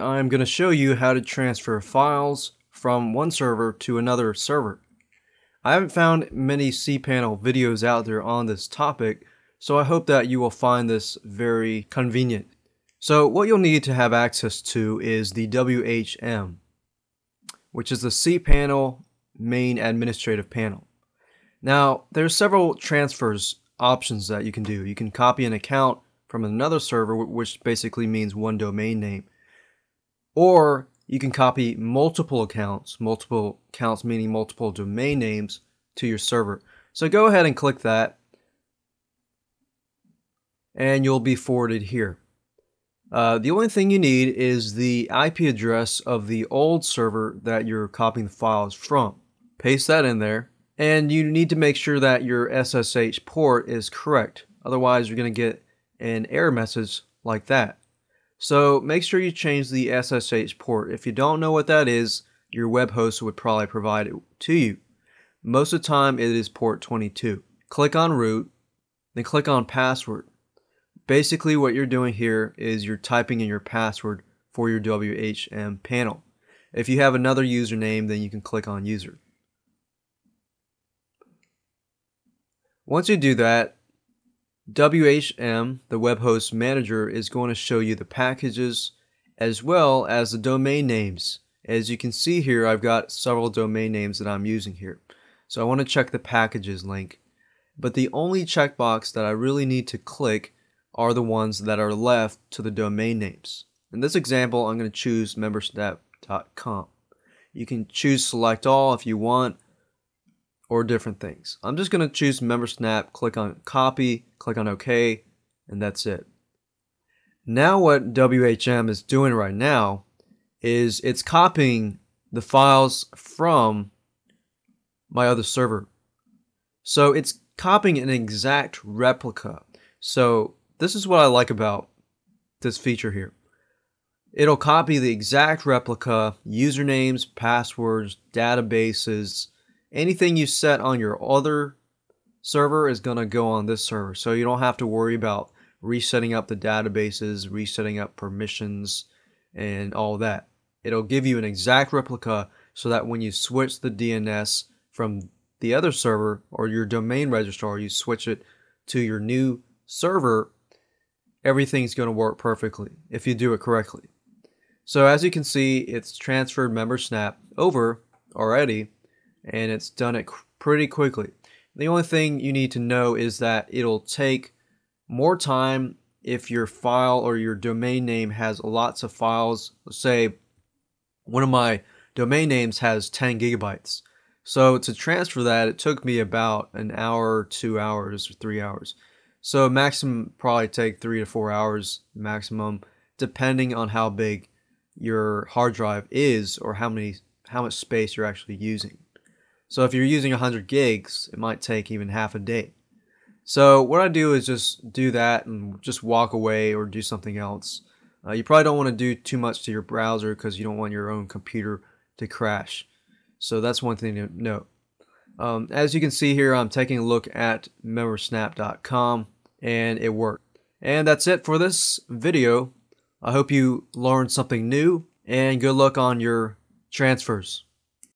I'm going to show you how to transfer files from one server to another server. I haven't found many cPanel videos out there on this topic, so I hope that you will find this very convenient. So what you'll need to have access to is the WHM, which is the cPanel main administrative panel. Now, there are several transfers options that you can do. You can copy an account from another server, which basically means one domain name. Or you can copy multiple accounts, multiple accounts meaning multiple domain names to your server. So go ahead and click that and you'll be forwarded here. Uh, the only thing you need is the IP address of the old server that you're copying the files from. Paste that in there and you need to make sure that your SSH port is correct. Otherwise, you're going to get an error message like that. So make sure you change the SSH port. If you don't know what that is, your web host would probably provide it to you. Most of the time, it is port 22. Click on root, then click on password. Basically, what you're doing here is you're typing in your password for your WHM panel. If you have another username, then you can click on user. Once you do that, WHM, the web host manager, is going to show you the packages as well as the domain names. As you can see here, I've got several domain names that I'm using here. So I want to check the packages link. But the only checkbox that I really need to click are the ones that are left to the domain names. In this example, I'm going to choose membersnap.com. You can choose select all if you want, or different things. I'm just going to choose member snap, click on copy, click on OK, and that's it. Now what WHM is doing right now is it's copying the files from my other server. So it's copying an exact replica. So this is what I like about this feature here. It'll copy the exact replica, usernames, passwords, databases, anything you set on your other server is going to go on this server. So you don't have to worry about resetting up the databases, resetting up permissions, and all that. It'll give you an exact replica so that when you switch the DNS from the other server or your domain registrar, you switch it to your new server, everything's going to work perfectly if you do it correctly. So as you can see, it's transferred MemberSnap over already and it's done it pretty quickly. The only thing you need to know is that it'll take more time if your file or your domain name has lots of files. Let's say one of my domain names has 10 gigabytes. So to transfer that, it took me about an hour, two hours, or three hours. So maximum probably take three to four hours maximum, depending on how big your hard drive is or how many how much space you're actually using. So if you're using 100 gigs, it might take even half a day. So what I do is just do that and just walk away or do something else. Uh, you probably don't want to do too much to your browser because you don't want your own computer to crash. So that's one thing to note. Um, as you can see here, I'm taking a look at membersnap.com and it worked. And that's it for this video. I hope you learned something new and good luck on your transfers.